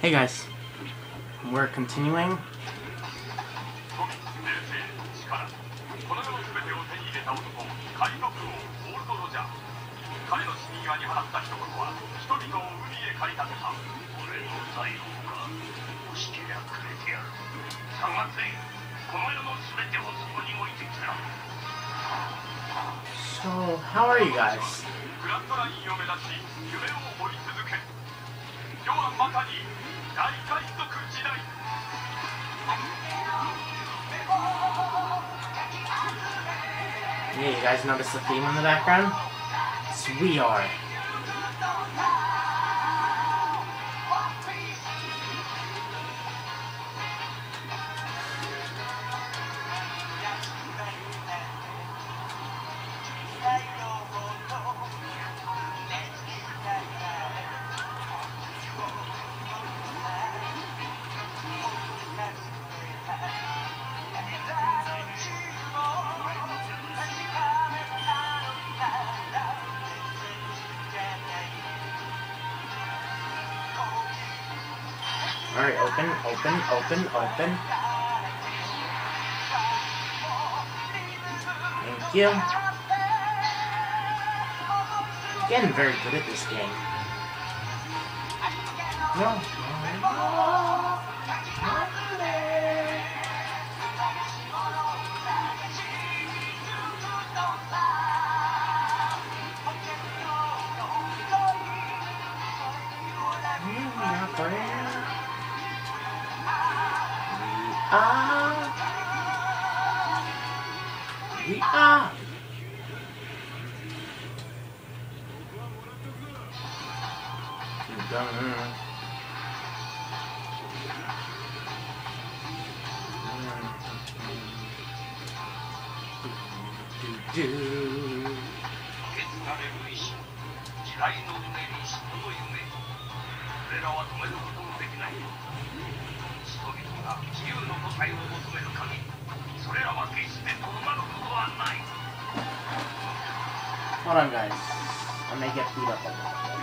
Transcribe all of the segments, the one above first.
Hey guys, we're continuing. この世の全てを手に入れた男海賊王ゴールド・ロジャー彼の死に際に放った一言は人々を海へ駆り立てた俺の財宝が欲しけりゃくれてやるさがついこの世の全てをそこに置いてきた So, how are you guys? Yeah, you guys notice the theme in the background? It's We Are. Alright, open, open, open, open. Thank you. Getting very good at this game. No. Dun. Do, do. 受け継がれる意志時代のうねり人の夢それらは止めることもできない人々が自由の答えを求める限りそれらは決してとどまることはない Hold on, guys. I may get beat up a little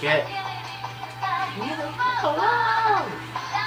It. Hello!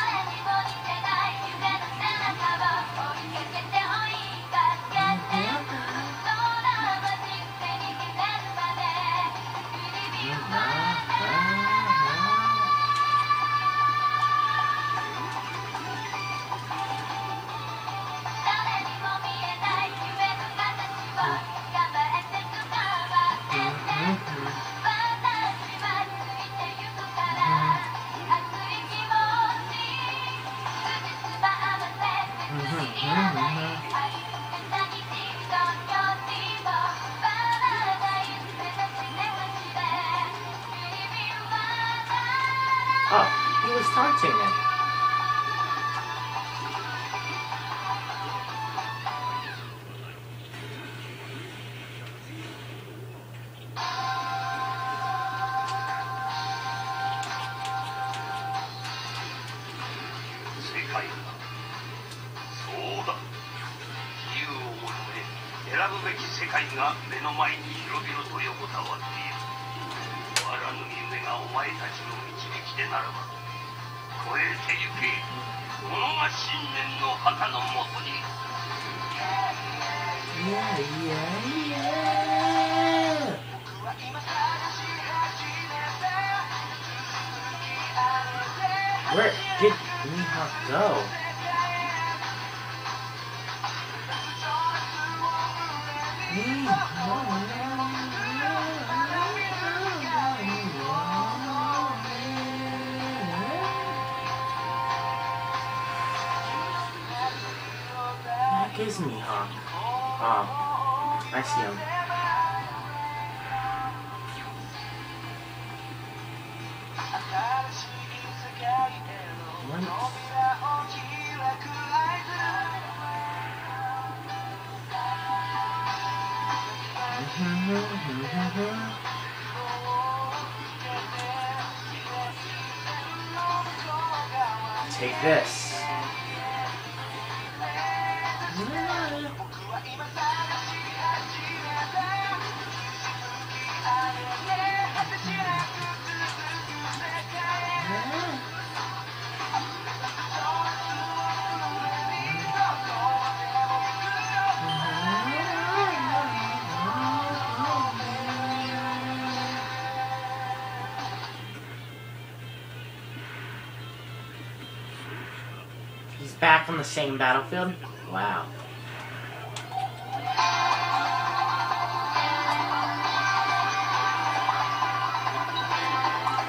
Oh, he was taunting him.「がお前たちの導きでならば超えてゆけこのが信念の旗のもとにいやいやいや僕は今探し始めて Where did Miha go? Mm, no, no. Oh, I see him. Take this. back on the same battlefield? Wow.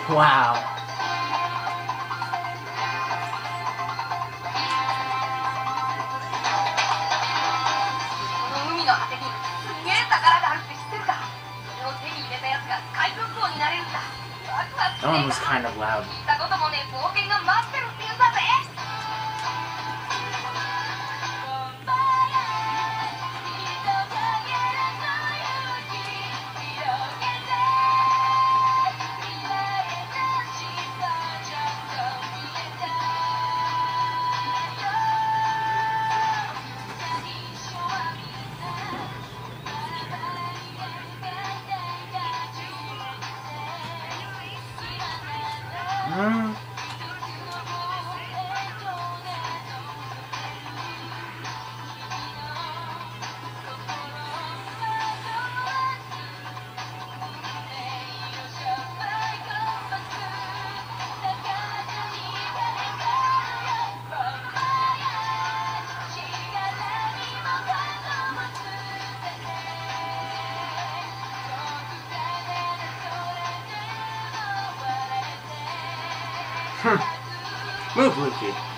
Wow. That one was kind of loud. Move, Luffy.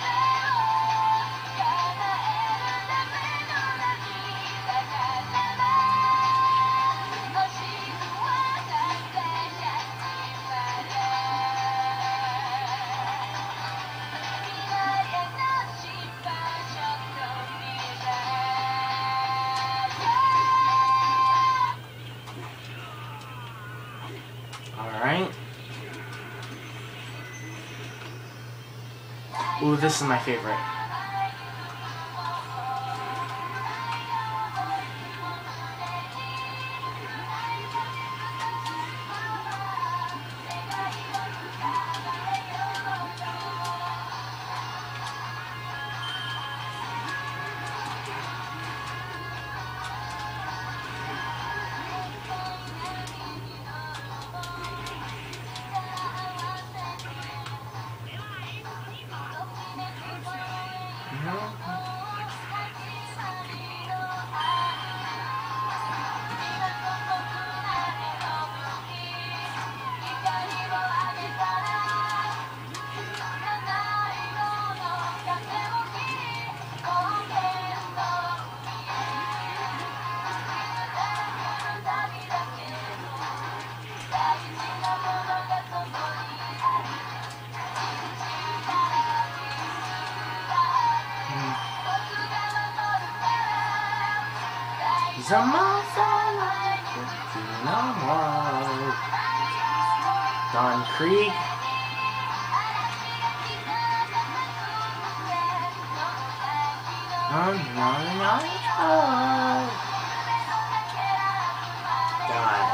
This is my favorite. Don Krieg. Oh, no, no, no. God.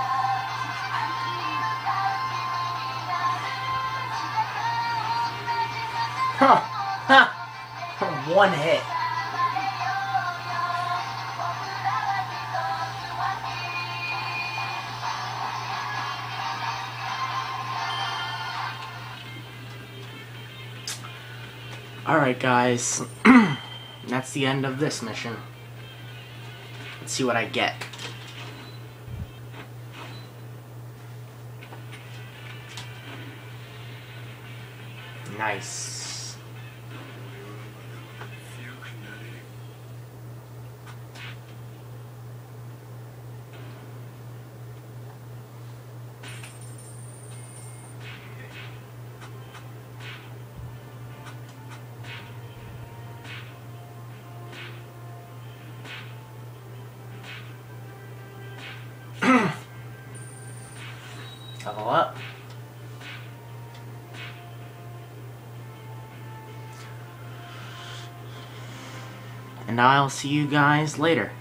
Huh. Huh. One hit. Alright, guys. That's the end of this mission. Let's see what I get. Nice. Level up. And I'll see you guys later.